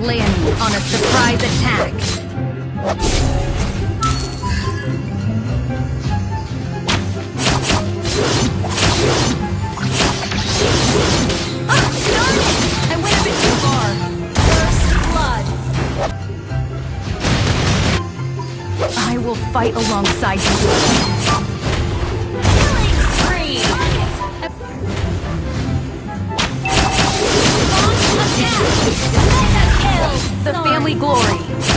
Landing on a surprise attack. Ah, darn it! I went a bit too far. First blood. I will fight alongside you. the family glory.